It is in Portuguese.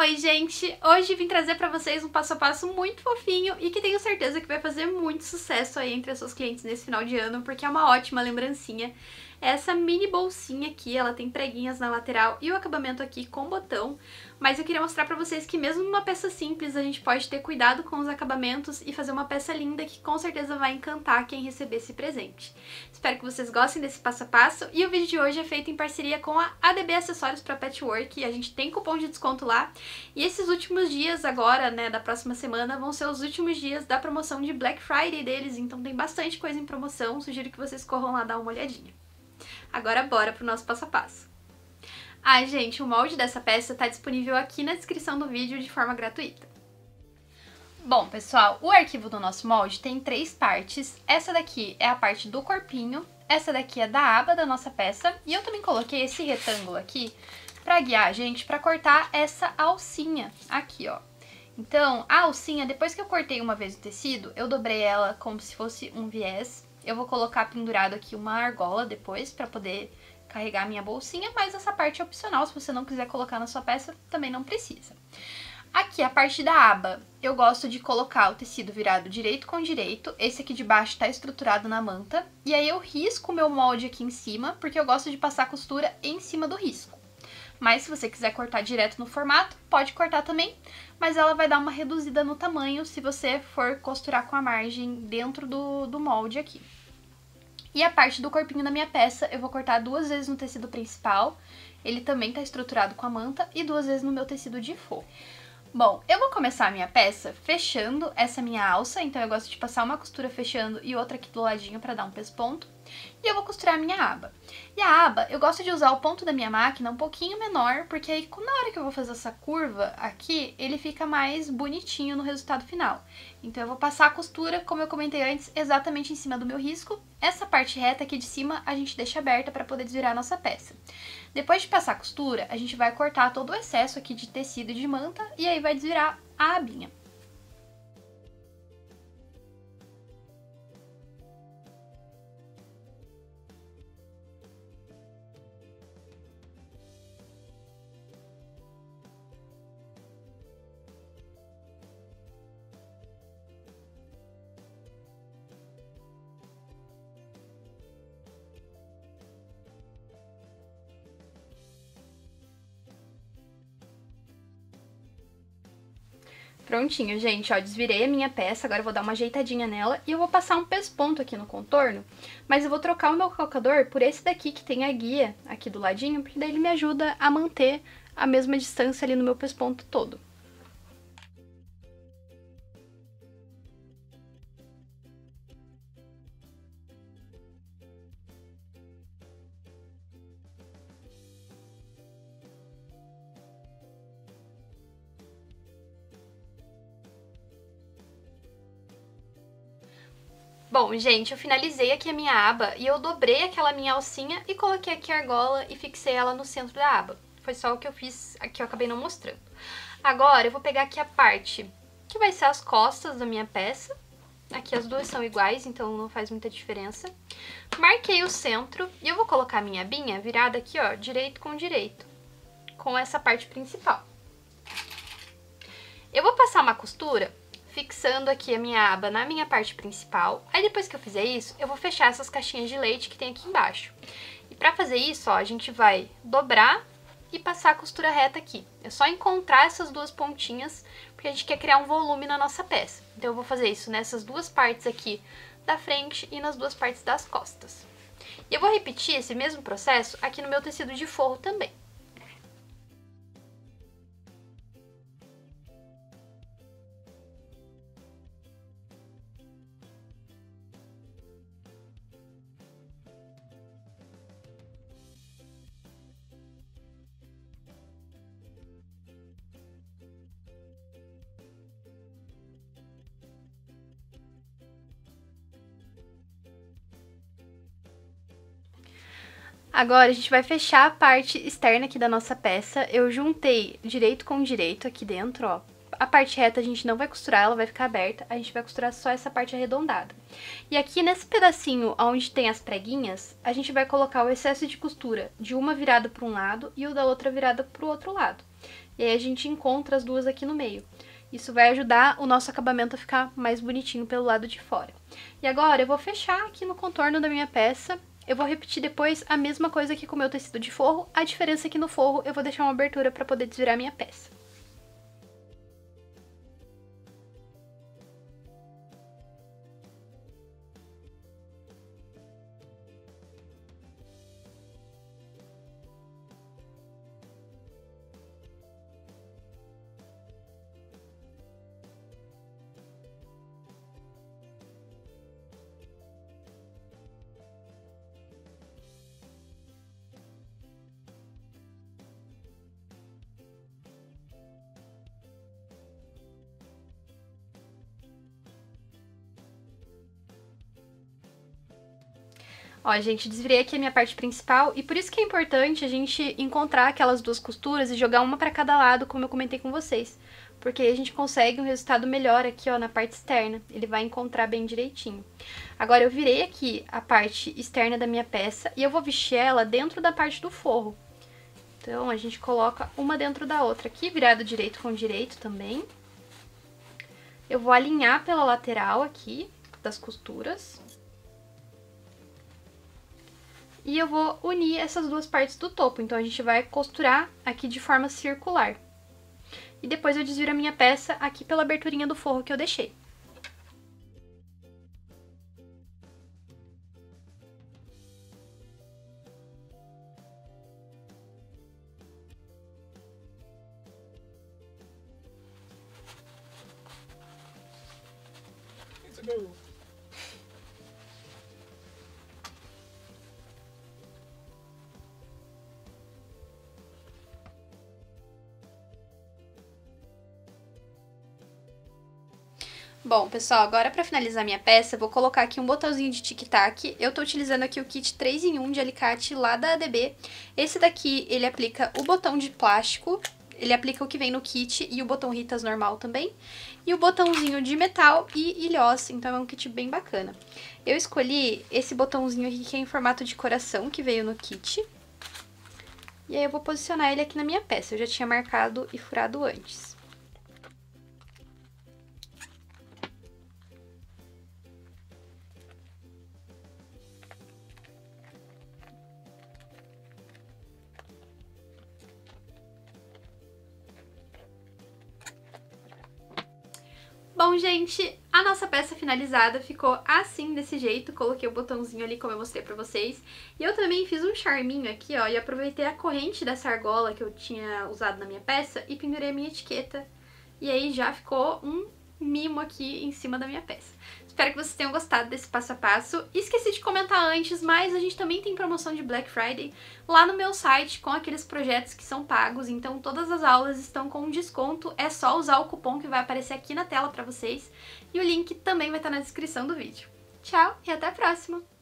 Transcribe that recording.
Oi, gente! Hoje vim trazer pra vocês um passo a passo muito fofinho e que tenho certeza que vai fazer muito sucesso aí entre as suas clientes nesse final de ano, porque é uma ótima lembrancinha essa mini bolsinha aqui, ela tem preguinhas na lateral e o acabamento aqui com botão, mas eu queria mostrar pra vocês que mesmo numa peça simples a gente pode ter cuidado com os acabamentos e fazer uma peça linda que com certeza vai encantar quem receber esse presente. Espero que vocês gostem desse passo a passo. E o vídeo de hoje é feito em parceria com a ADB Acessórios para Patchwork, a gente tem cupom de desconto lá. E esses últimos dias agora, né, da próxima semana, vão ser os últimos dias da promoção de Black Friday deles, então tem bastante coisa em promoção, sugiro que vocês corram lá dar uma olhadinha. Agora bora pro nosso passo a passo. Ah, gente, o molde dessa peça está disponível aqui na descrição do vídeo de forma gratuita. Bom, pessoal, o arquivo do nosso molde tem três partes. Essa daqui é a parte do corpinho, essa daqui é da aba da nossa peça, e eu também coloquei esse retângulo aqui para guiar a gente para cortar essa alcinha aqui, ó. Então, a alcinha, depois que eu cortei uma vez o tecido, eu dobrei ela como se fosse um viés eu vou colocar pendurado aqui uma argola depois para poder carregar a minha bolsinha, mas essa parte é opcional, se você não quiser colocar na sua peça, também não precisa. Aqui, a parte da aba, eu gosto de colocar o tecido virado direito com direito, esse aqui de baixo está estruturado na manta, e aí eu risco o meu molde aqui em cima, porque eu gosto de passar a costura em cima do risco. Mas se você quiser cortar direto no formato, pode cortar também, mas ela vai dar uma reduzida no tamanho se você for costurar com a margem dentro do, do molde aqui. E a parte do corpinho da minha peça eu vou cortar duas vezes no tecido principal, ele também tá estruturado com a manta, e duas vezes no meu tecido de forro. Bom, eu vou começar a minha peça fechando essa minha alça, então eu gosto de passar uma costura fechando e outra aqui do ladinho para dar um pesponto. E eu vou costurar a minha aba. E a aba, eu gosto de usar o ponto da minha máquina um pouquinho menor, porque aí na hora que eu vou fazer essa curva aqui, ele fica mais bonitinho no resultado final. Então eu vou passar a costura, como eu comentei antes, exatamente em cima do meu risco. Essa parte reta aqui de cima a gente deixa aberta para poder desvirar a nossa peça. Depois de passar a costura, a gente vai cortar todo o excesso aqui de tecido e de manta e aí vai desvirar a abinha. Prontinho, gente, ó, desvirei a minha peça, agora eu vou dar uma ajeitadinha nela e eu vou passar um pesponto aqui no contorno, mas eu vou trocar o meu calcador por esse daqui que tem a guia aqui do ladinho, porque daí ele me ajuda a manter a mesma distância ali no meu pesponto todo. Bom, gente, eu finalizei aqui a minha aba e eu dobrei aquela minha alcinha e coloquei aqui a argola e fixei ela no centro da aba. Foi só o que eu fiz aqui, eu acabei não mostrando. Agora eu vou pegar aqui a parte que vai ser as costas da minha peça. Aqui as duas são iguais, então não faz muita diferença. Marquei o centro e eu vou colocar a minha abinha virada aqui, ó, direito com direito, com essa parte principal. Eu vou passar uma costura fixando aqui a minha aba na minha parte principal. Aí depois que eu fizer isso, eu vou fechar essas caixinhas de leite que tem aqui embaixo. E pra fazer isso, ó, a gente vai dobrar e passar a costura reta aqui. É só encontrar essas duas pontinhas, porque a gente quer criar um volume na nossa peça. Então eu vou fazer isso nessas duas partes aqui da frente e nas duas partes das costas. E eu vou repetir esse mesmo processo aqui no meu tecido de forro também. Agora a gente vai fechar a parte externa aqui da nossa peça. Eu juntei direito com direito aqui dentro, ó. A parte reta a gente não vai costurar, ela vai ficar aberta, a gente vai costurar só essa parte arredondada. E aqui nesse pedacinho onde tem as preguinhas, a gente vai colocar o excesso de costura de uma virada para um lado e o da outra virada para o outro lado. E aí a gente encontra as duas aqui no meio. Isso vai ajudar o nosso acabamento a ficar mais bonitinho pelo lado de fora. E agora eu vou fechar aqui no contorno da minha peça. Eu vou repetir depois a mesma coisa aqui com o meu tecido de forro. A diferença é que no forro eu vou deixar uma abertura para poder desvirar minha peça. Ó, gente, desvirei aqui a minha parte principal e por isso que é importante a gente encontrar aquelas duas costuras e jogar uma para cada lado, como eu comentei com vocês. Porque aí a gente consegue um resultado melhor aqui, ó, na parte externa. Ele vai encontrar bem direitinho. Agora, eu virei aqui a parte externa da minha peça e eu vou vestir ela dentro da parte do forro. Então, a gente coloca uma dentro da outra aqui, virado direito com direito também. Eu vou alinhar pela lateral aqui das costuras. E eu vou unir essas duas partes do topo, então a gente vai costurar aqui de forma circular. E depois eu desviro a minha peça aqui pela aberturinha do forro que eu deixei. Bom, pessoal, agora para finalizar minha peça, vou colocar aqui um botãozinho de tic-tac. Eu tô utilizando aqui o kit 3 em 1 de alicate lá da ADB. Esse daqui, ele aplica o botão de plástico, ele aplica o que vem no kit e o botão Ritas normal também. E o botãozinho de metal e ilhós, então é um kit bem bacana. Eu escolhi esse botãozinho aqui que é em formato de coração, que veio no kit. E aí eu vou posicionar ele aqui na minha peça, eu já tinha marcado e furado antes. Bom, gente, a nossa peça finalizada ficou assim, desse jeito. Coloquei o botãozinho ali, como eu mostrei pra vocês. E eu também fiz um charminho aqui, ó, e aproveitei a corrente dessa argola que eu tinha usado na minha peça e pendurei a minha etiqueta. E aí já ficou um mimo aqui em cima da minha peça. Espero que vocês tenham gostado desse passo a passo. Esqueci de comentar antes, mas a gente também tem promoção de Black Friday lá no meu site com aqueles projetos que são pagos, então todas as aulas estão com desconto, é só usar o cupom que vai aparecer aqui na tela pra vocês e o link também vai estar na descrição do vídeo. Tchau e até a próxima!